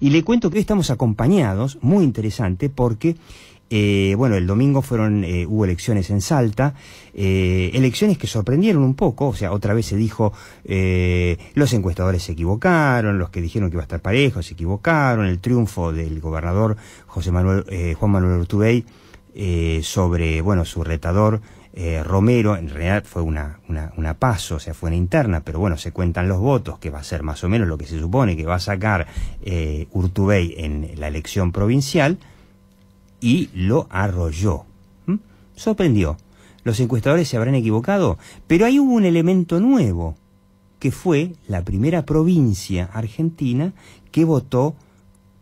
Y le cuento que hoy estamos acompañados, muy interesante, porque eh, bueno, el domingo fueron, eh, hubo elecciones en Salta, eh, elecciones que sorprendieron un poco, o sea, otra vez se dijo, los encuestadores se equivocaron, los que dijeron que iba a estar parejo se equivocaron, el triunfo del gobernador José Juan Manuel Urtubey sobre, bueno, su retador Romero, en realidad fue una, una, paso, o sea, fue una interna, pero bueno, se cuentan los votos, que va a ser más o menos lo que se supone que va a sacar Urtubey en la elección provincial, y lo arrolló. Sorprendió. Los encuestadores se habrán equivocado, pero ahí hubo un elemento nuevo, que fue la primera provincia argentina que votó,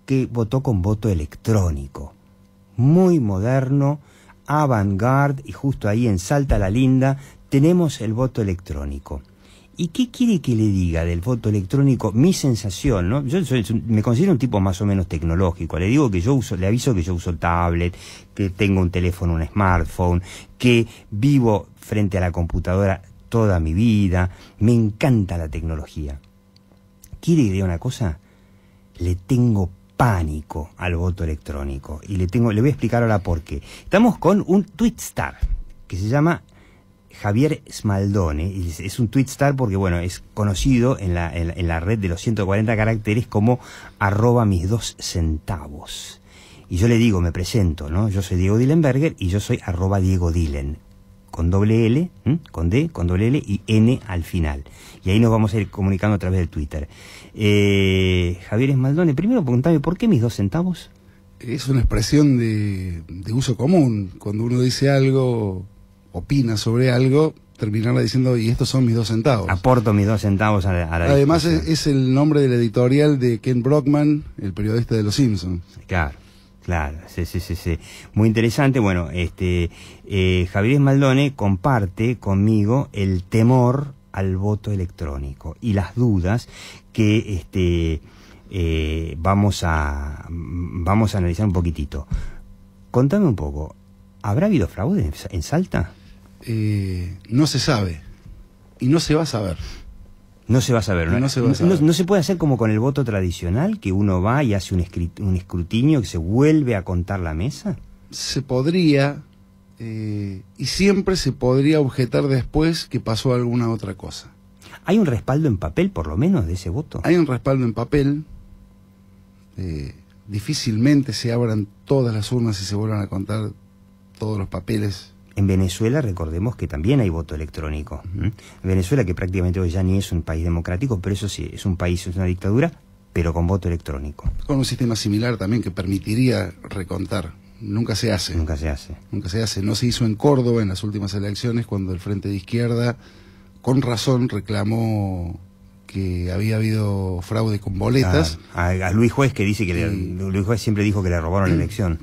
que votó con voto electrónico. Muy moderno, avant-garde, y justo ahí en Salta la Linda tenemos el voto electrónico. ¿Y qué quiere que le diga del voto electrónico? Mi sensación, ¿no? Yo me considero un tipo más o menos tecnológico. Le digo que yo uso, le aviso que yo uso tablet, que tengo un teléfono, un smartphone, que vivo frente a la computadora toda mi vida. Me encanta la tecnología. ¿Quiere que diga una cosa? Le tengo pánico al voto electrónico. Y le tengo, le voy a explicar ahora por qué. Estamos con un Twitstar que se llama Javier Smaldone, es un star porque bueno, es conocido en la, en, la red de los 140 caracteres como arroba mis dos centavos. Y yo le digo, me presento, ¿no? Yo soy Diego Dillenberger y yo soy arroba Diego Dillen. Con doble L, con D, con doble L y N al final. Y ahí nos vamos a ir comunicando a través del Twitter. Eh, Javier Esmaldone, primero preguntame, ¿por qué mis dos centavos? Es una expresión de, de uso común. Cuando uno dice algo opina sobre algo, terminarla diciendo, y estos son mis dos centavos. Aporto mis dos centavos a la, Además es, el nombre del editorial de Ken Brockman, el periodista de Los Simpsons. Claro. Claro, sí, sí, sí, sí. Muy interesante. Bueno, este eh, Javier Maldone comparte conmigo el temor al voto electrónico y las dudas que este eh, vamos a vamos a analizar un poquitito. Contame un poco. ¿Habrá habido fraude en Salta? Eh, no se sabe y no se va a saber. No se va a saber, ¿no? No se, No, se puede hacer como con el voto tradicional, que uno va y hace un, un escrutinio, que se vuelve a contar la mesa. Se podría, eh, y siempre se podría objetar después que pasó alguna otra cosa. ¿Hay un respaldo en papel, por lo menos, de ese voto? Hay un respaldo en papel. Eh, difícilmente se abran todas las urnas y se vuelvan a contar todos los papeles en Venezuela recordemos que también hay voto electrónico. Venezuela, que prácticamente hoy ya ni es un país democrático, pero eso sí, es un país, es una dictadura, pero con voto electrónico. Con un sistema similar también que permitiría recontar. Nunca se hace. Nunca se hace. Nunca se hace. No se hizo en Córdoba en las últimas elecciones cuando el Frente de Izquierda, con razón, reclamó que había habido fraude con boletas. A, Luis Juez que dice que Luis Juez siempre dijo que le robaron la elección.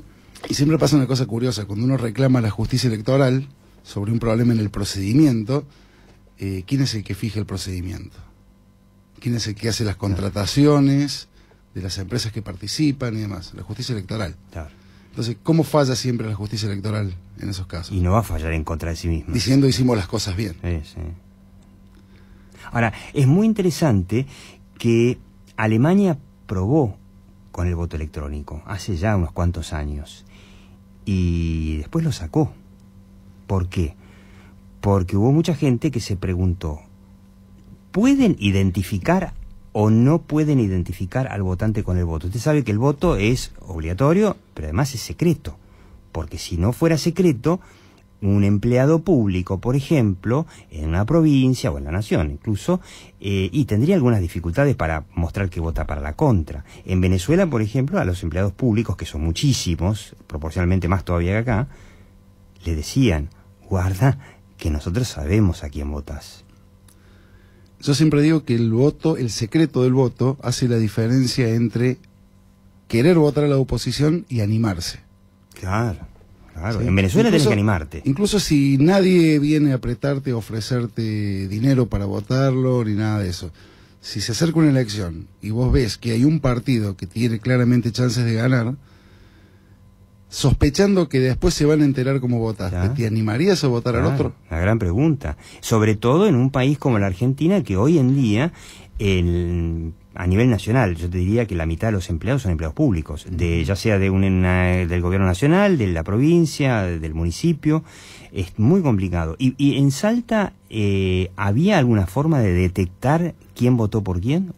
Y siempre pasa una cosa curiosa, cuando uno reclama la justicia electoral sobre un problema en el procedimiento, eh, ¿quién es el que fija el procedimiento? ¿Quién es el que hace las contrataciones de las empresas que participan y demás? La justicia electoral. Entonces, ¿cómo falla siempre la justicia electoral en esos casos? Y no va a fallar en contra de sí misma. Diciendo hicimos las cosas bien. Ahora, es muy interesante que Alemania probó con el voto electrónico hace ya unos cuantos años y después lo sacó. ¿Por qué? Porque hubo mucha gente que se preguntó, ¿pueden identificar o no pueden identificar al votante con el voto? Usted sabe que el voto es obligatorio, pero además es secreto, porque si no fuera secreto, un empleado público, por ejemplo, en una provincia o en la nación incluso, eh, y tendría algunas dificultades para mostrar que vota para la contra. En Venezuela, por ejemplo, a los empleados públicos, que son muchísimos, proporcionalmente más todavía que acá, le decían, guarda que nosotros sabemos a quién votas. Yo siempre digo que el voto, el secreto del voto, hace la diferencia entre querer votar a la oposición y animarse. Claro. Claro, en Venezuela tienes que animarte. Incluso si nadie viene a apretarte, a ofrecerte dinero para votarlo, ni nada de eso. Si se acerca una elección y vos ves que hay un partido que tiene claramente chances de ganar, sospechando que después se van a enterar cómo votaste, ¿te animarías a votar al otro? La gran pregunta. Sobre todo en un país como la Argentina, que hoy en día, el a nivel nacional, yo te diría que la mitad de los empleados son empleados públicos, de ya sea de una, del gobierno nacional, de la provincia, del municipio, es muy complicado. ¿Y, y en Salta eh, había alguna forma de detectar quién votó por quién?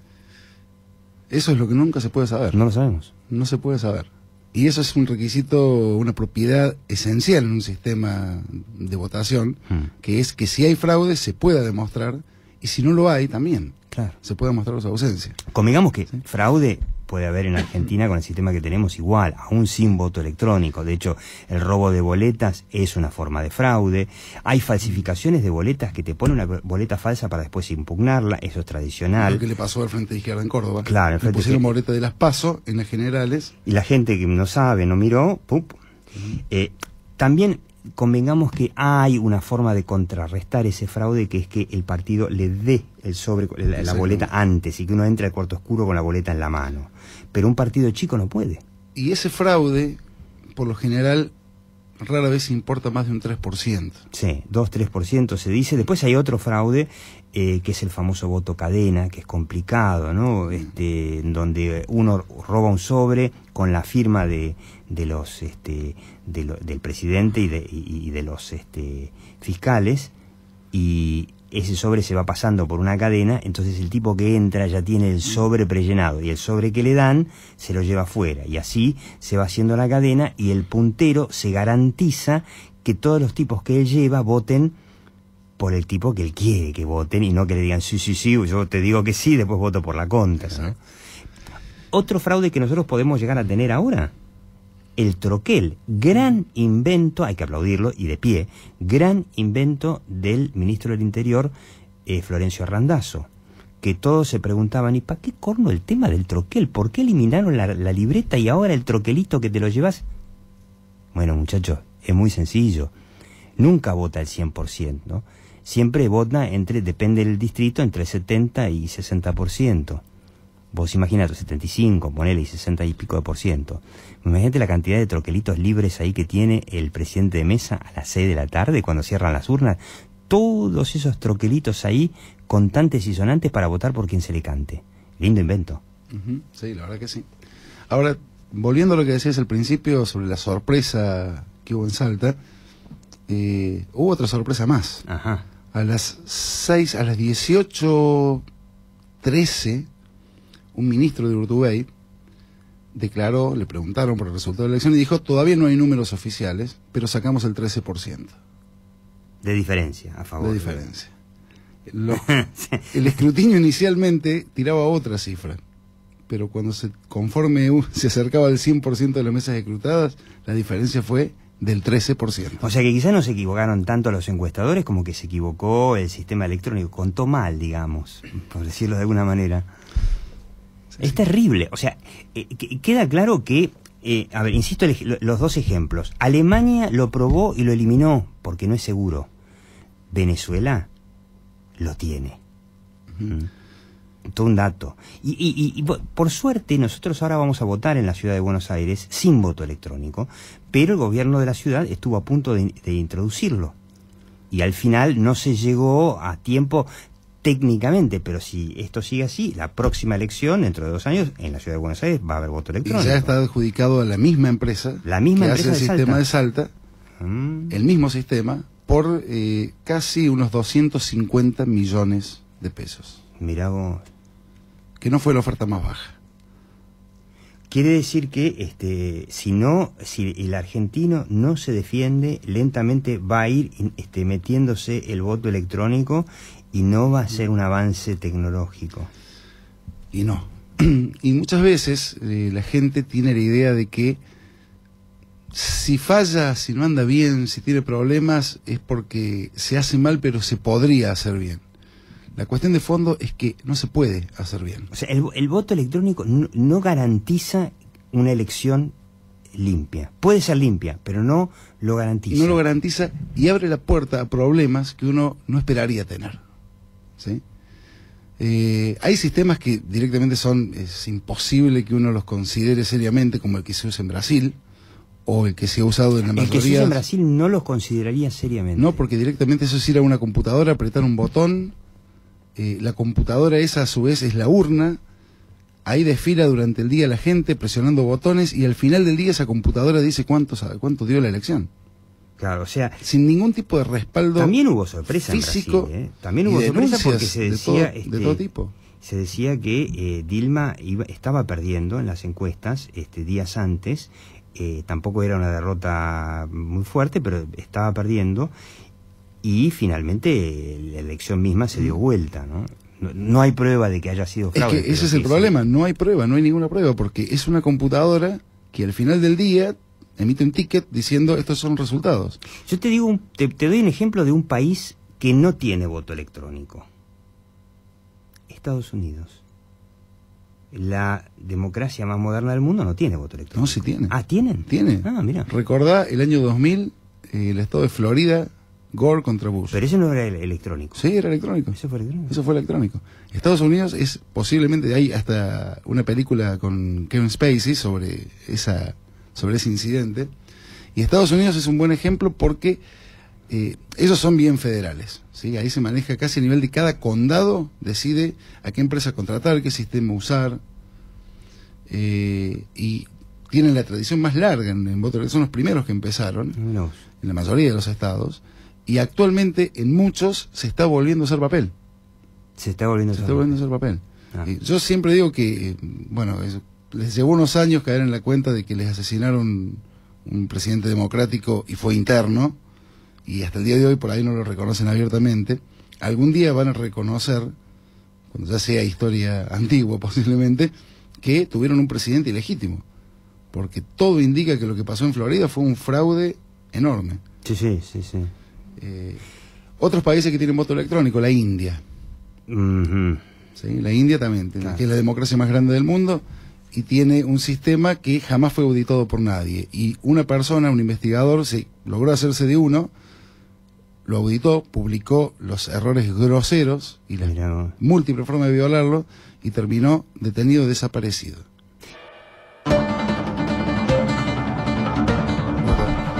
Eso es lo que nunca se puede saber. No lo sabemos. No se puede saber. Y eso es un requisito, una propiedad esencial en un sistema de votación, Hmm. que es que si hay fraude se pueda demostrar y si no lo hay también Claro. se puede demostrar su ausencia. Convengamos que fraude puede haber en Argentina con el sistema que tenemos igual, aún sin voto electrónico. De hecho, el robo de boletas es una forma de fraude. Hay falsificaciones de boletas que te ponen una boleta falsa para después impugnarla, eso es tradicional. Lo que le pasó al Frente de Izquierda en Córdoba. Claro, el Le pusieron boleta de las PASO en las generales. Y la gente que no sabe, no miró, ¡pum! Eh, también convengamos que hay una forma de contrarrestar ese fraude que es que el partido le dé el sobre la, boleta antes y que uno entre al cuarto oscuro con la boleta en la mano. Pero un partido chico no puede. Y ese fraude, por lo general, rara vez importa más de un 3%. Sí, 2-3% se dice. Después hay otro fraude eh, que es el famoso voto cadena, que es complicado, ¿no? Este, donde uno roba un sobre con la firma de, de los, este, de lo- del presidente y de, y de los este, fiscales y ese sobre se va pasando por una cadena, entonces el tipo que entra ya tiene el sobre prellenado y el sobre que le dan se lo lleva afuera y así se va haciendo la cadena y el puntero se garantiza que todos los tipos que él lleva voten por el tipo que él quiere que voten y no que le digan sí, sí, sí, yo te digo que sí, después voto por la contra. ¿no? Otro fraude que nosotros podemos llegar a tener ahora, el troquel, gran invento, hay que aplaudirlo y de pie, gran invento del ministro del Interior, eh, Florencio Randazzo, que todos se preguntaban, ¿y para qué corno el tema del troquel? ¿Por qué eliminaron la, la libreta y ahora el troquelito que te lo llevas? Bueno, muchachos, es muy sencillo. Nunca vota el 100%, ¿no? Siempre vota entre, depende del distrito, entre 70 y 60%. Vos imaginate, 75, ponele, y 60 y pico de por ciento. Imagínate la cantidad de troquelitos libres ahí que tiene el presidente de mesa a las 6 de la tarde cuando cierran las urnas. Todos esos troquelitos ahí, contantes y sonantes para votar por quien se le cante. Lindo invento. Sí, la verdad que sí. Ahora, volviendo a lo que decías al principio sobre la sorpresa que hubo en Salta, eh, hubo otra sorpresa más. Ajá. A las 6, a las 18.13, un ministro de Urtubey declaró, le preguntaron por el resultado de la elección y dijo, todavía no hay números oficiales, pero sacamos el 13% De diferencia, a favor. de diferencia. Lo- el escrutinio inicialmente tiraba otra cifra, pero cuando se conforme se acercaba al 100% de las mesas escrutadas, la diferencia fue del 13%. O sea que quizás no se equivocaron tanto los encuestadores como que se equivocó el sistema electrónico, contó mal, digamos, por decirlo de alguna manera. Es terrible, o sea, eh, que- queda claro que, eh, a ver, insisto, el los dos ejemplos. Alemania lo probó y lo eliminó porque no es seguro. Venezuela lo tiene. Mm. Todo un dato. Y, y- y- por suerte nosotros ahora vamos a votar en la ciudad de Buenos Aires sin voto electrónico, pero el gobierno de la ciudad estuvo a punto de introducirlo. Y al final no se llegó a tiempo técnicamente, pero si esto sigue así, la próxima elección, dentro de dos años, en la ciudad de Buenos Aires va a haber voto Y electrónico. ya está adjudicado a la misma empresa, La misma que empresa hace el de sistema Salta. de Salta, Mm. el mismo sistema, por eh, casi unos 250 millones de pesos, Mirá vos. que no fue la oferta más baja. Quiere decir que este, si no, si el argentino no se defiende, lentamente va a ir este, metiéndose el voto electrónico y no va a ser un avance tecnológico. Y no. y muchas veces eh, la gente tiene la idea de que si falla, si no anda bien, si tiene problemas, es porque se hace mal, pero se podría hacer bien. La cuestión de fondo es que no se puede hacer bien. O sea, el, el voto electrónico no, no garantiza una elección limpia. Puede ser limpia, pero no lo garantiza. No lo garantiza y abre la puerta a problemas que uno no esperaría tener. ¿Sí? Eh, hay sistemas que directamente son, es imposible que uno los considere seriamente, como el que se usa en Brasil, o el que se ha usado en la el que se mayoría. usa en Brasil no los consideraría seriamente. No, porque directamente eso es ir a una computadora, apretar un botón, eh, la computadora esa a su vez es la urna, ahí desfila durante el día la gente presionando botones y al final del día esa computadora dice cuánto, cuánto dio la elección. Claro, o sea, sin ningún tipo de respaldo. También hubo sorpresa físico. ¿eh? También hubo sorpresa porque se decía de todo, este, tipo. Se decía que eh, Dilma iba, estaba perdiendo en las encuestas este, días antes. Eh, tampoco era una derrota muy fuerte, pero estaba perdiendo. Y finalmente la elección misma se dio mm. vuelta, ¿no? No, hay prueba de que haya sido fraude. Es que ese es el problema, no hay prueba, no hay ninguna prueba, porque es una computadora que al final del día emite un ticket diciendo estos son resultados. Yo te digo, te, doy un ejemplo de un país que no tiene voto electrónico. Estados Unidos. La democracia más moderna del mundo no tiene voto electrónico. No, sí tiene. Ah, ¿tienen? Tiene. Ah, mira. Recordá el año 2000, eh, el estado de Florida, Gore contra Bush. Pero eso no era electrónico. Sí, era electrónico. Eso fue electrónico. Eso fue electrónico. Estados Unidos es posiblemente, hay hasta una película con Kevin Spacey sobre esa sobre ese incidente. Y Estados Unidos es un buen ejemplo porque eh, ellos son bien federales. ¿sí? Ahí se maneja casi a nivel de cada condado, decide a qué empresa contratar, qué sistema usar. Eh, y tienen la tradición más larga en, en voto, son los primeros que empezaron, en la mayoría de los estados. Y actualmente en muchos se está volviendo a hacer papel. Se está volviendo, a hacer papel. Ah. yo siempre digo que, bueno, les llevó unos años caer en la cuenta de que les asesinaron un presidente democrático y fue interno, y hasta el día de hoy por ahí no lo reconocen abiertamente. Algún día van a reconocer, cuando ya sea historia antigua posiblemente, que tuvieron un presidente ilegítimo. Porque todo indica que lo que pasó en Florida fue un fraude enorme. Sí, sí, sí, sí. Eh, otros países que tienen voto electrónico, la India. ¿Sí? La India también, que es la democracia más grande del mundo y tiene un sistema que jamás fue auditado por nadie. Y una persona, un investigador, se logró hacerse de uno, lo auditó, publicó los errores groseros y las múltiples formas de violarlo y terminó detenido desaparecido.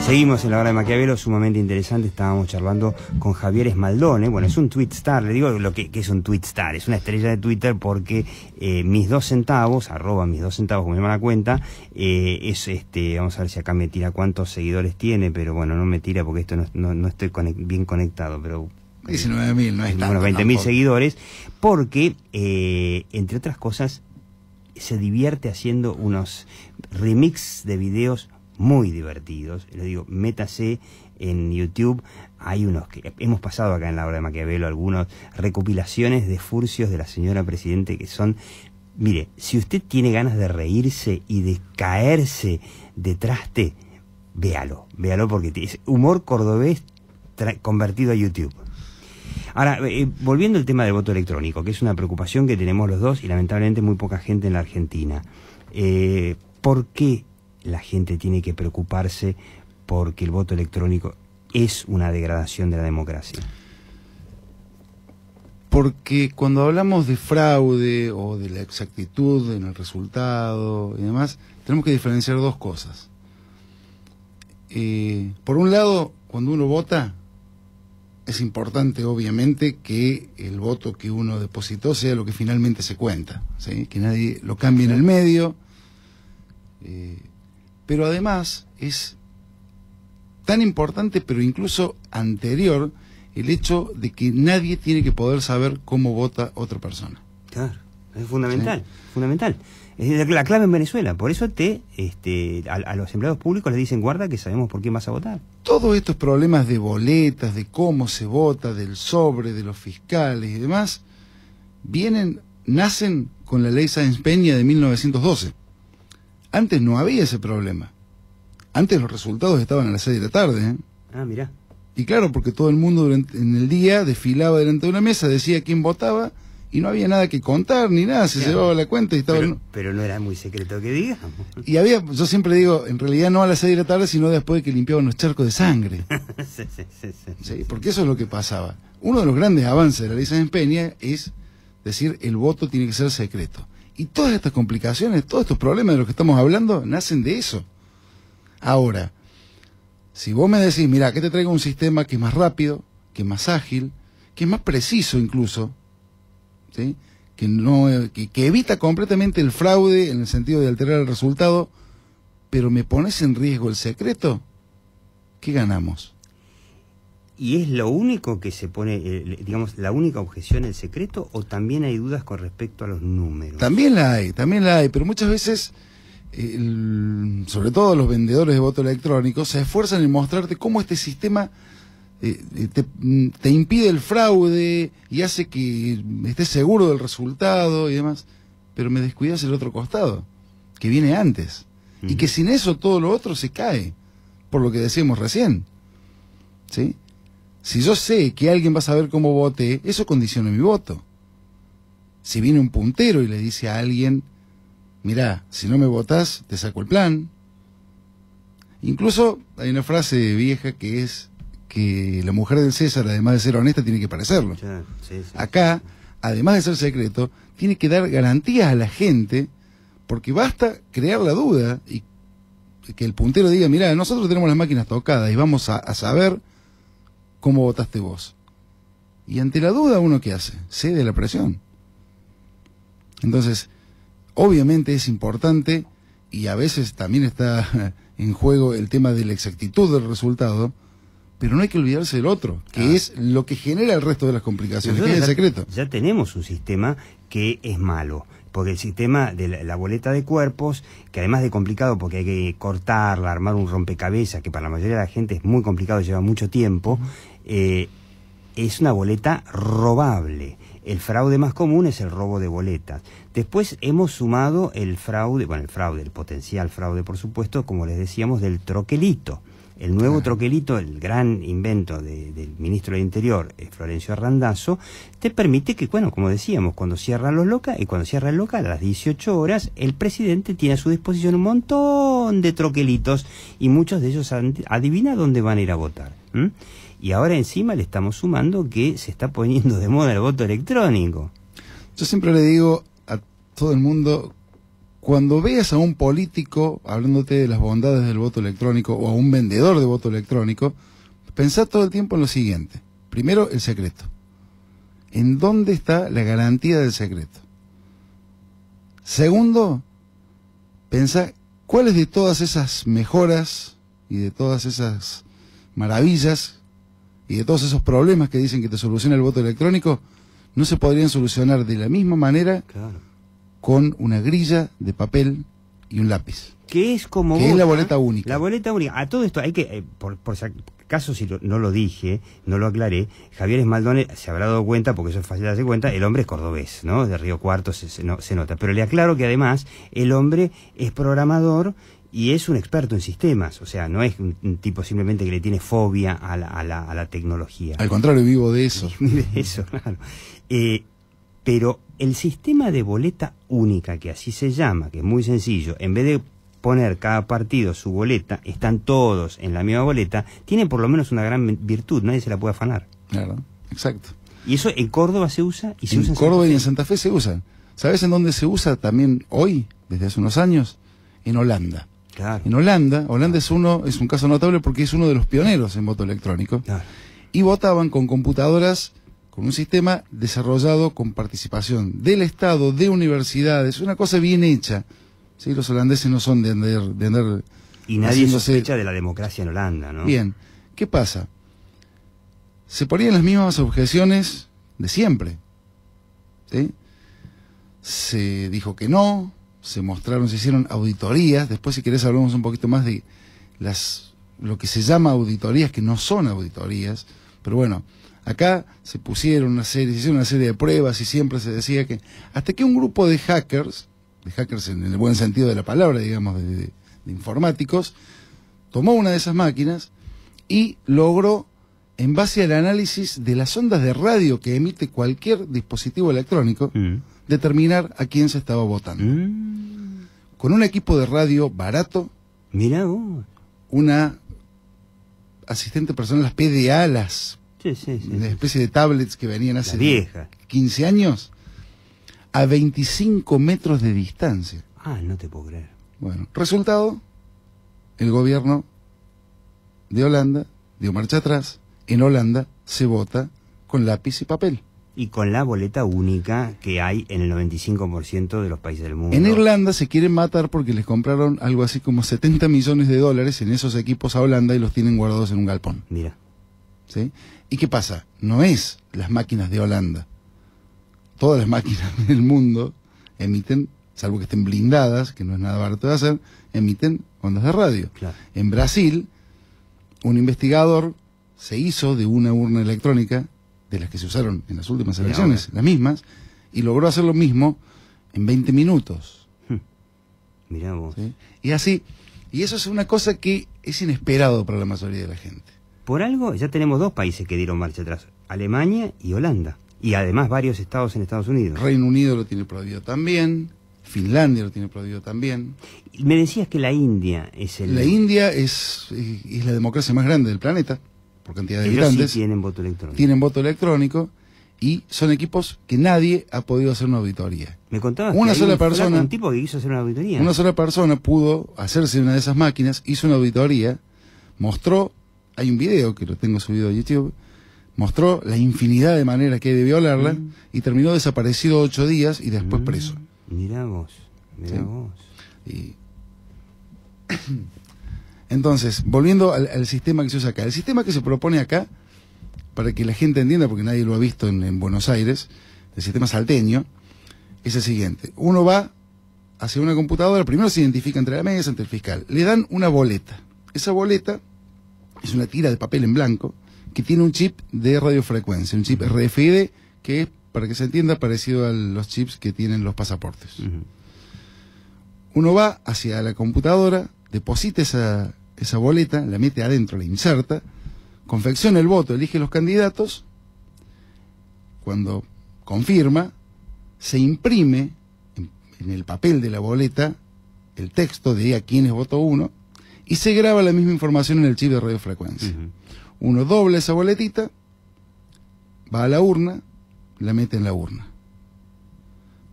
Seguimos en la hora de Maquiavelo, sumamente interesante. Estábamos charlando con Javier Esmaldone. Bueno, es un tweet star, le digo lo que, es un tweet star. Es una estrella de Twitter porque eh, mis dos centavos, arroba mis dos centavos, como me llama la cuenta, eh, es este, vamos a ver si acá me tira cuántos seguidores tiene, pero bueno, no me tira porque esto no, no, estoy bien conectado, pero 19.000, no es Bueno, 20.000 seguidores, porque, eh, entre otras cosas, se divierte haciendo unos remix de videos muy divertidos. Les digo, métase en YouTube. Hay unos que hemos pasado acá en la obra de Maquiavelo, algunas recopilaciones de furcios de la señora Presidente que son. Mire, si usted tiene ganas de reírse y de caerse de traste, véalo, véalo porque es humor cordobés convertido a YouTube. Ahora, eh, volviendo al tema del voto electrónico, que es una preocupación que tenemos los dos y lamentablemente muy poca gente en la Argentina. Eh, ¿Por qué la gente tiene que preocuparse porque el voto electrónico es una degradación de la democracia? Porque cuando hablamos de fraude o de la exactitud en el resultado y demás, tenemos que diferenciar dos cosas. Eh, por un lado, cuando uno vota, es importante obviamente que el voto que uno depositó sea lo que finalmente se cuenta, que nadie lo cambie en el medio. Eh, pero además es tan importante, pero incluso anterior, el hecho de que nadie tiene que poder saber cómo vota otra persona. Claro, es fundamental, fundamental. Es la clave en Venezuela, por eso te, este, a, los empleados públicos les dicen guarda que sabemos por qué vas a votar. Todos estos problemas de boletas, de cómo se vota, del sobre, de los fiscales y demás, vienen, nacen con la ley Sáenz Peña de 1912. Antes no había ese problema. Antes los resultados estaban a las 6 de la tarde. ¿eh? Ah, mira. Y claro, porque todo el mundo en el día desfilaba delante de una mesa, decía quién votaba y no había nada que contar ni nada, se llevaba la cuenta y estaba... Pero, no era muy secreto que digamos. Y había, yo siempre digo, en realidad no a las 6 de la tarde, sino después de que limpiaban los charcos de sangre. sí, sí, sí, sí, Porque eso es lo que pasaba. Uno de los grandes avances de la ley San Peña es decir, el voto tiene que ser secreto. Y todas estas complicaciones, todos estos problemas de los que estamos hablando, nacen de eso. Ahora, si vos me decís, mira, que te traigo un sistema que es más rápido, que es más ágil, que es más preciso incluso, ¿sí? que no que, que evita completamente el fraude en el sentido de alterar el resultado, pero me pones en riesgo el secreto, ¿qué ganamos? ¿Y es lo único que se pone, eh, digamos, la única objeción el secreto o también hay dudas con respecto a los números? También la hay, también la hay, pero muchas veces, el- sobre todo los vendedores de voto electrónico, se esfuerzan en mostrarte cómo este sistema eh, eh, te, te impide el fraude y hace que estés seguro del resultado y demás, pero me descuidas el otro costado, que viene antes, y que sin eso todo lo otro se cae, por lo que decíamos recién. ¿Sí? Si yo sé que alguien va a saber cómo voté, eso condiciona mi voto. Si viene un puntero y le dice a alguien, mirá, si no me votás, te saco el plan. Incluso hay una frase vieja que es que la mujer del César, además de ser honesta, tiene que parecerlo. Ya, sí, sí. Acá, además de ser secreto, tiene que dar garantías a la gente, porque basta crear la duda y que el puntero diga, mira, nosotros tenemos las máquinas tocadas y vamos a, a saber cómo votaste vos. Y ante la duda, ¿uno qué hace? Cede a la presión. Entonces, obviamente es importante y a veces también está en juego el tema de la exactitud del resultado, pero no hay que olvidarse del otro, que Ah. es lo que genera el resto de las complicaciones, que es el secreto. Ya tenemos un sistema que es malo. Porque el sistema de la, la boleta de cuerpos, que además de complicado porque hay que cortarla, armar un rompecabezas, que para la mayoría de la gente es muy complicado, lleva mucho tiempo, eh, es una boleta robable. El fraude más común es el robo de boletas. Después hemos sumado el fraude, bueno, el fraude, el potencial fraude, por supuesto, como les decíamos, del troquelito. El nuevo troquelito, el gran invento de- del ministro del Interior, eh, Florencio Arrandazo, te permite que, bueno, como decíamos, cuando cierran los locales, y cuando cierra el local a las 18 horas, el presidente tiene a su disposición un montón de troquelitos y muchos de ellos ad- adivina dónde van a ir a votar. Y ahora encima le estamos sumando que se está poniendo de moda el voto electrónico. Yo siempre le digo a todo el mundo, cuando veas a un político hablándote de las bondades del voto electrónico o a un vendedor de voto electrónico, pensá todo el tiempo en lo siguiente. Primero, el secreto. ¿En dónde está la garantía del secreto? Segundo, pensá cuáles de todas esas mejoras y de todas esas maravillas y de todos esos problemas que dicen que te soluciona el voto electrónico no se podrían solucionar de la misma manera Claro. con una grilla de papel y un lápiz. Que es como... Que es la boleta única. La boleta única. A todo esto hay que, eh, por, por si acaso si lo- no lo dije, no lo aclaré, Javier Esmaldone se habrá dado cuenta, porque eso es fácil de darse cuenta, el hombre es cordobés, ¿no? De Río Cuarto se, se no- se nota. Pero le aclaro que además el hombre es programador y es un experto en sistemas. O sea, no es un, tipo simplemente que le tiene fobia a la, a la, a la tecnología. Al contrario, vivo de eso. De eso, claro. Eh, pero el sistema de boleta única, que así se llama, que es muy sencillo, en vez de poner cada partido su boleta, están todos en la misma boleta, tiene por lo menos una gran virtud, nadie se la puede afanar. Claro, exacto. Y eso en Córdoba se usa y se usa En Santa Córdoba y en Santa Fe se usan. ¿Sabes en dónde se usa también hoy, desde hace unos años? En Holanda. Claro, En Holanda, Holanda es uno, es un caso notable porque es uno de los pioneros en voto electrónico. claro. Y votaban con computadoras, con un sistema desarrollado con participación del Estado, de universidades, una cosa bien hecha. ¿Sí? Los holandeses no son de andar, de andar Y nadie haciéndose- sospecha de la democracia en Holanda, ¿no? Bien, ¿qué pasa? Se ponían las mismas objeciones de siempre. ¿sí? Se dijo que no, se mostraron, se hicieron auditorías. Después, si querés, hablamos un poquito más de las lo que se llama auditorías, que no son auditorías. Pero bueno, acá se pusieron una serie, se hicieron una serie de pruebas y siempre se decía que hasta que un grupo de hackers, de hackers en el buen sentido de la palabra, digamos, de- de- de informáticos, tomó una de esas máquinas y logró, en base al análisis de las ondas de radio que emite cualquier dispositivo electrónico, Mm. determinar a quién se estaba votando. Mm. Con un equipo de radio barato, Mirá vos. una asistente personal, las PDA, las Sí, sí, sí. una especie de tablets que venían hace vieja. 15 años, a 25 metros de distancia. Ah, no te puedo creer. Bueno, resultado, el gobierno de Holanda dio marcha atrás. En Holanda se vota con lápiz y papel. Y con la boleta única que hay en el 95% de los países del mundo. En Irlanda se quieren matar porque les compraron algo así como 70 millones de dólares en esos equipos a Holanda y los tienen guardados en un galpón. Mira. ¿sí? ¿Y qué pasa? No es las máquinas de Holanda. Todas las máquinas del mundo emiten, salvo que estén blindadas, que no es nada barato de hacer, emiten ondas de radio. Claro. En Brasil, un investigador se hizo de una urna electrónica, de las que se usaron en las últimas elecciones, las mismas, y logró hacer lo mismo en 20 minutos. Mirá vos. ¿sí? Y así, y eso es una cosa que es inesperado para la mayoría de la gente. Por algo ya tenemos dos países que dieron marcha atrás, Alemania y Holanda. Y además varios estados en Estados Unidos. Reino Unido lo tiene prohibido también, Finlandia lo tiene prohibido también. Me decías que la India es el... La India es, es la democracia más grande del planeta, por cantidad de Ellos habitantes. sí tienen voto electrónico. tienen voto electrónico y son equipos que nadie ha podido hacer una auditoría. Me contabas Una que hay sola un persona- un tipo que quiso hacer una auditoría. Una sola persona pudo hacerse una de esas máquinas, hizo una auditoría, mostró, hay un video que lo tengo subido a YouTube, mostró la infinidad de maneras que hay de violarla Mm. y terminó desaparecido ocho días y después Mm, preso. Mirá vos, mirá Sí. vos. Y- Entonces, volviendo al, al sistema que se usa acá. El sistema que se propone acá, para que la gente entienda, porque nadie lo ha visto en, en Buenos Aires, el sistema salteño, es el siguiente. Uno va hacia una computadora, primero se identifica entre la mesa, ante el fiscal. Le dan una boleta. Esa boleta es una tira de papel en blanco que tiene un chip de radiofrecuencia, un chip RFID, que es, para que se entienda, parecido a los chips que tienen los pasaportes. Uno va hacia la computadora, deposita esa, esa boleta, la mete adentro, la inserta, confecciona el voto, elige los candidatos, cuando confirma, se imprime en, en el papel de la boleta el texto de a quién es voto uno y se graba la misma información en el chip de radiofrecuencia. Uno dobla esa boletita, va a la urna, la mete en la urna.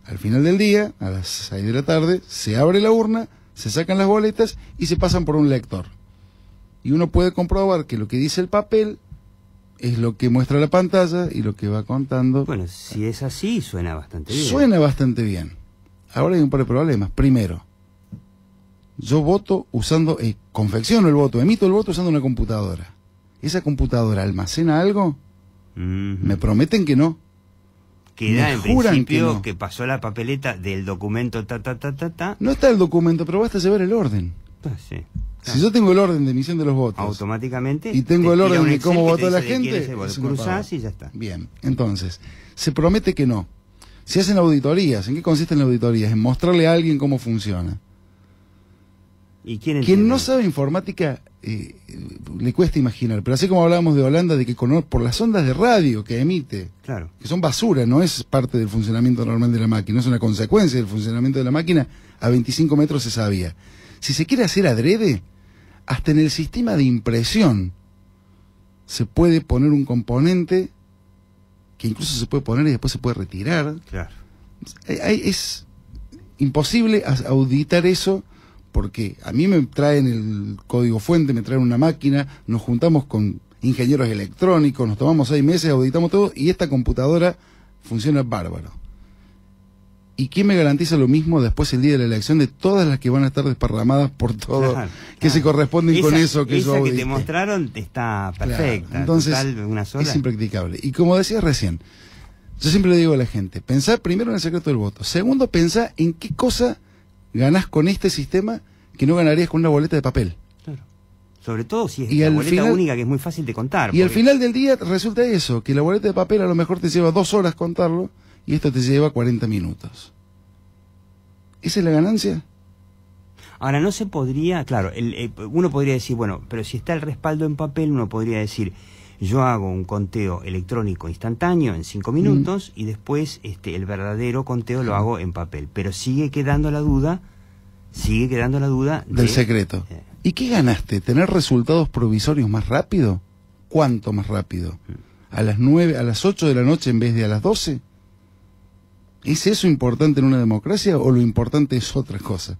Al final del día, a las 6 de la tarde, se abre la urna, se sacan las boletas y se pasan por un lector. Y uno puede comprobar que lo que dice el papel es lo que muestra la pantalla y lo que va contando. Bueno, si es así, suena bastante bien. Suena bastante bien. Ahora hay un par de problemas. Primero, yo voto usando, eh, confecciono el voto, emito el voto usando una computadora. ¿Esa computadora almacena algo? Me prometen que no. Queda en principio que que, pasó la papeleta del documento ta ta ta ta ta. No está el documento, pero basta llevar el orden. Pues sí. Si yo tengo el orden de emisión de los votos Automáticamente. y tengo te el orden de cómo votó la gente, cruzás y ya está. Bien, entonces, se promete que no. Si hacen auditorías, ¿en qué consisten las auditorías? En mostrarle a alguien cómo funciona. ¿Y quién Quien no sabe informática eh, le cuesta imaginar, pero así como hablábamos de Holanda, de que con- por las ondas de radio que emite, Claro. que son basura, no es parte del funcionamiento normal de la máquina, es una consecuencia del funcionamiento de la máquina, a 25 metros se sabía. Si se quiere hacer adrede, hasta en el sistema de impresión se puede poner un componente que incluso se puede poner y después se puede retirar. Claro. Hay- es imposible auditar eso porque a mí me traen el código fuente, me traen una máquina, nos juntamos con ingenieros electrónicos, nos tomamos seis meses, auditamos todo y esta computadora funciona bárbaro. ¿Y quién me garantiza lo mismo después el día de la elección de todas las que van a estar desparramadas por todo, Claro, que claro. se corresponden con eso que yo esa que audité? te mostraron está Claro, perfecta. Entonces, Total, una sola. es impracticable. Y como decía recién, yo siempre le digo a la gente, pensá primero en el secreto del voto. Segundo, pensá en qué cosa ganás con este sistema que no ganarías con una boleta de papel. Claro. Sobre todo si es Y la boleta final- única que es muy fácil de contar. Y al final del día resulta eso, que la boleta de papel a lo mejor te lleva dos horas contarlo y esto te lleva 40 minutos. ¿Esa es la ganancia? Ahora, no se podría, claro, el- eh, uno podría decir, bueno, pero si está el respaldo en papel, uno podría decir, yo hago un conteo electrónico instantáneo en cinco minutos y después este, el verdadero conteo lo hago en papel. Pero sigue quedando la duda, sigue quedando la duda Del de- secreto. Eh, ¿Y qué ganaste? ¿Tener resultados provisorios más rápido? ¿Cuánto más rápido? ¿A las 9, a las 8 de la noche en vez de a las 12? ¿Es eso importante en una democracia o lo importante es otra cosa?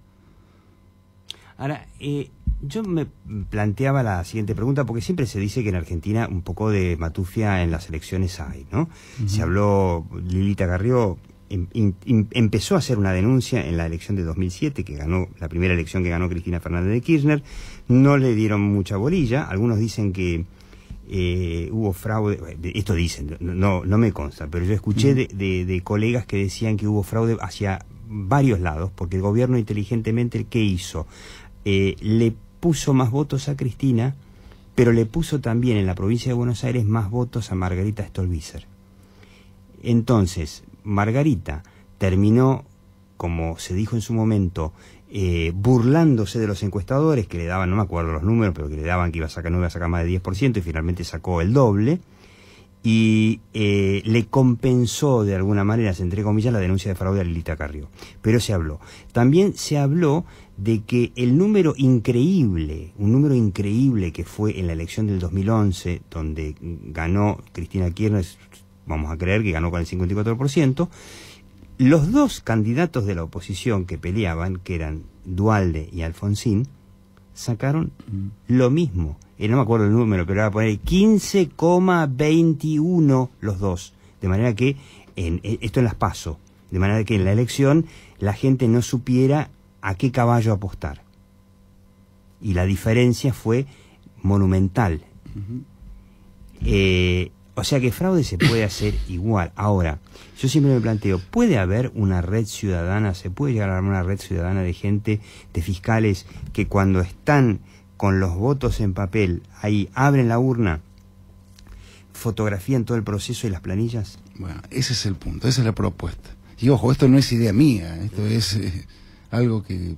Ahora, eh, Yo me planteaba la siguiente pregunta, porque siempre se dice que en Argentina un poco de matufia en las elecciones hay, ¿no? Se habló, Lilita Garrió em, empezó a hacer una denuncia en la elección de 2007, que ganó, la primera elección que ganó Cristina Fernández de Kirchner, no le dieron mucha bolilla, algunos dicen que eh, hubo fraude, esto dicen, no, no me consta, pero yo escuché de, de, colegas que decían que hubo fraude hacia varios lados, porque el gobierno inteligentemente, ¿qué hizo? Eh, le puso más votos a Cristina, pero le puso también en la provincia de Buenos Aires más votos a Margarita Stolbizer. Entonces, Margarita terminó, como se dijo en su momento, eh, burlándose de los encuestadores que le daban, no me acuerdo los números, pero que le daban que iba a sacar, no iba a sacar más de 10% y finalmente sacó el doble y eh, le compensó de alguna manera, entre comillas, la denuncia de fraude a Lilita Carrió. Pero se habló. También se habló de que el número increíble, un número increíble que fue en la elección del 2011, donde ganó Cristina Kirchner, vamos a creer que ganó con el 54%, los dos candidatos de la oposición que peleaban, que eran Dualde y Alfonsín, sacaron lo mismo. Y no me acuerdo el número, pero voy a poner 15,21 los dos. De manera que, en, e, esto en las paso, de manera que en la elección la gente no supiera a qué caballo apostar. Y la diferencia fue monumental. eh, o sea que fraude se puede hacer igual. Ahora, yo siempre me planteo, ¿puede haber una red ciudadana, se puede llegar a una red ciudadana de gente, de fiscales, que cuando están con los votos en papel, ahí abren la urna, fotografían todo el proceso y las planillas? Bueno, ese es el punto, esa es la propuesta. Y ojo, esto no es idea mía, esto es eh, algo que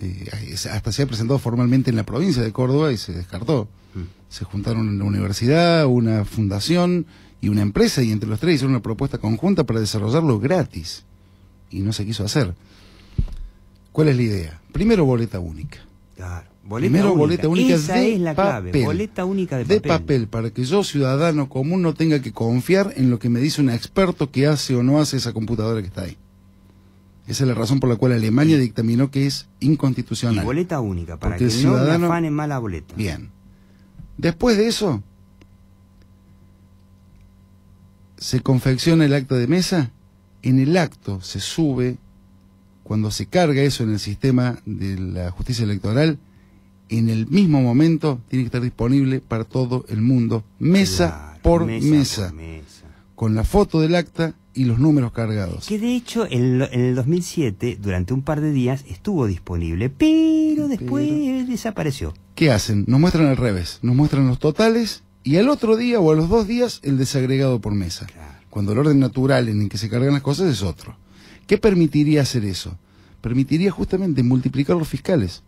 eh, hasta se ha presentado formalmente en la provincia de Córdoba y se descartó. Mm. Se juntaron la universidad, una fundación y una empresa y entre los tres hicieron una propuesta conjunta para desarrollarlo gratis. Y no se quiso hacer. ¿Cuál es la idea? Primero boleta única. Claro. Primero boleta única Esa de es la papel. clave. Boleta única de, de papel. para que yo, ciudadano común, no tenga que confiar en lo que me dice un experto que hace o no hace esa computadora que está ahí. Esa es la razón por la cual Alemania dictaminó que es inconstitucional. Y boleta única, para que no me afanen mala boleta. Bien. Después de eso, se confecciona el acta de mesa, en el acto se sube, cuando se carga eso en el sistema de la justicia electoral, en el mismo momento tiene que estar disponible para todo el mundo, mesa, por, mesa, con la foto del acta y los números cargados. Que de hecho en, el 2007, durante un par de días, estuvo disponible, pero después desapareció. ¿Qué hacen? Nos muestran al revés, nos muestran los totales y al otro día o a los dos días el desagregado por mesa. Cuando el orden natural en el que se cargan las cosas es otro. ¿Qué permitiría hacer eso? Permitiría justamente multiplicar los fiscales.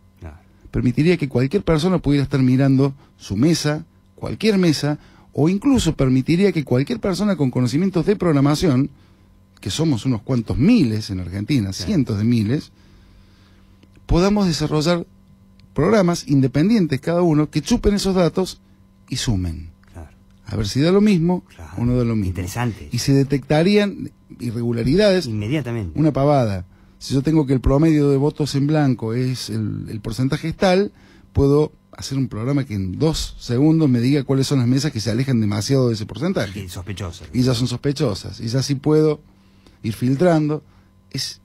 Permitiría que cualquier persona pudiera estar mirando su mesa, cualquier mesa, o incluso permitiría que cualquier persona con conocimientos de programación, que somos unos cuantos miles en Argentina, cientos de miles, podamos desarrollar programas independientes cada uno que chupen esos datos y sumen. A ver si da lo mismo o no da lo mismo. Interesante. Y se detectarían irregularidades. Inmediatamente. Una pavada. Si yo tengo que el promedio de votos en blanco es el, porcentaje es tal, puedo hacer un programa que en dos segundos me diga cuáles son las mesas que se alejan demasiado de ese porcentaje. Y sospechosas. Y ya son sospechosas. Y ya sí puedo ir filtrando. Es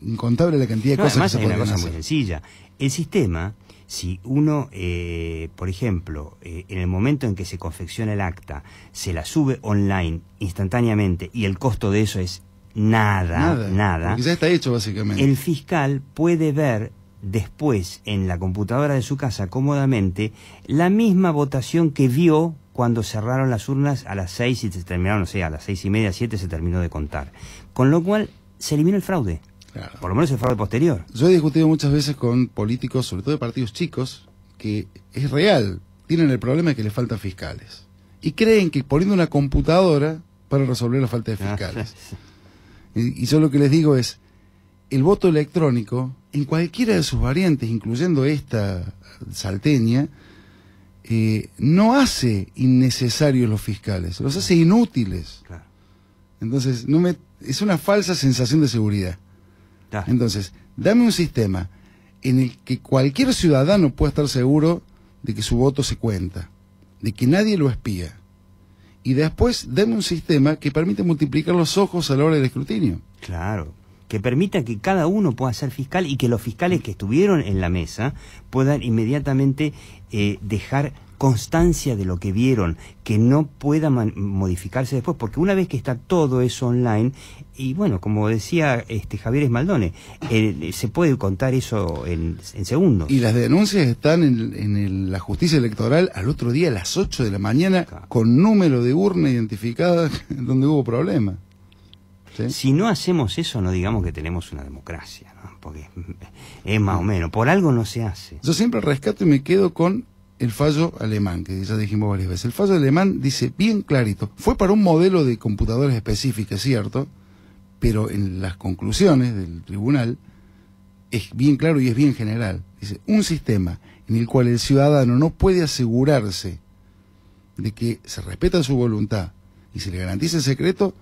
incontable la cantidad de cosas además que se hay una cosa muy sencilla. El sistema si uno, eh, por ejemplo, eh, en el momento en que se confecciona el acta, se la sube online instantáneamente y el costo de eso es nada, nada, nada ya está hecho básicamente. El fiscal puede ver después en la computadora de su casa cómodamente la misma votación que vio cuando cerraron las urnas a las seis y se terminaron, o sea, a las seis y media, siete se terminó de contar. Con lo cual se elimina el fraude. Por lo menos el fraude posterior. Yo he discutido muchas veces con políticos, sobre todo de partidos chicos, que es real, tienen el problema de que les faltan fiscales. Y creen que poniendo una computadora para resolver la falta de ah, fiscales. y, yo lo que les digo es, el voto electrónico, en cualquiera de sus variantes, incluyendo esta salteña, eh, no hace innecesarios los fiscales, los hace inútiles. Entonces, no me, es una falsa sensación de seguridad. Entonces, dame un sistema en el que cualquier ciudadano puede estar seguro de que su voto se cuenta, de que nadie lo espía. Y después dame un sistema que permite multiplicar los ojos a la hora del escrutinio. Claro, que permita que cada uno pueda ser fiscal y que los fiscales que estuvieron en la mesa puedan inmediatamente eh, dejar constancia de lo que vieron, que no pueda modificarse después, porque una vez que está todo eso online, y bueno, como decía este Javier Esmaldone, eh, se puede contar eso en, segundos. Y las denuncias están en, la justicia electoral al otro día a las 8 de la mañana con número de urna identificada donde hubo Si no hacemos eso, no digamos que tenemos una democracia, porque es más o menos, por algo no se hace. Yo siempre rescato y me quedo con el fallo alemán, que ya dijimos varias veces. El fallo alemán dice bien clarito, fue para un modelo de computadoras específicas, cierto, pero en las conclusiones del tribunal es bien claro y es bien general. Dice, un sistema en el cual el ciudadano no puede asegurarse de que se respeta su voluntad y se le garantiza el secreto,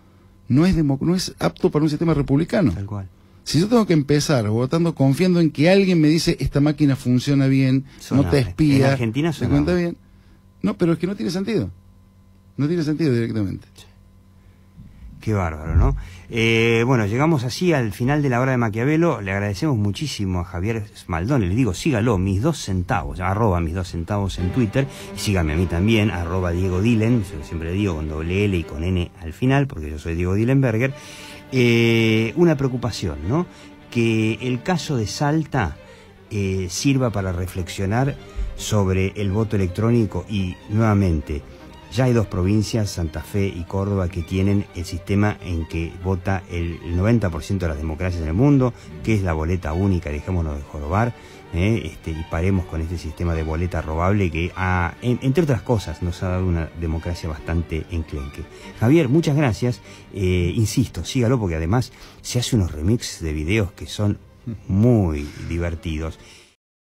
no es, no es apto para un sistema republicano. Tal cual. Si yo tengo que empezar votando confiando en que alguien me dice esta máquina funciona bien, no te espía, en Argentina te cuenta bien. No, pero es que no tiene sentido. No tiene sentido directamente. Qué bárbaro, ¿no? Eh, bueno, llegamos así al final de la hora de Maquiavelo. Le agradecemos muchísimo a Javier Smaldón. Le digo, sígalo, mis dos centavos, arroba mis dos centavos en Twitter. Y sígame a mí también, arroba Diego Dilen, siempre digo con doble L y con N al final, porque yo soy Diego Dilenberger. Eh, una preocupación, ¿no? Que el caso de Salta eh, sirva para reflexionar sobre el voto electrónico y nuevamente ya hay dos provincias, Santa Fe y Córdoba, que tienen el sistema en que vota el 90% de las democracias en el mundo, que es la boleta única, dejémonos de jorobar, ¿eh? este, y paremos con este sistema de boleta robable que, entre otras cosas, nos ha dado una democracia bastante enclenque. Javier, muchas gracias. Eh, insisto, sígalo porque además se hace unos remixes de videos que son muy divertidos.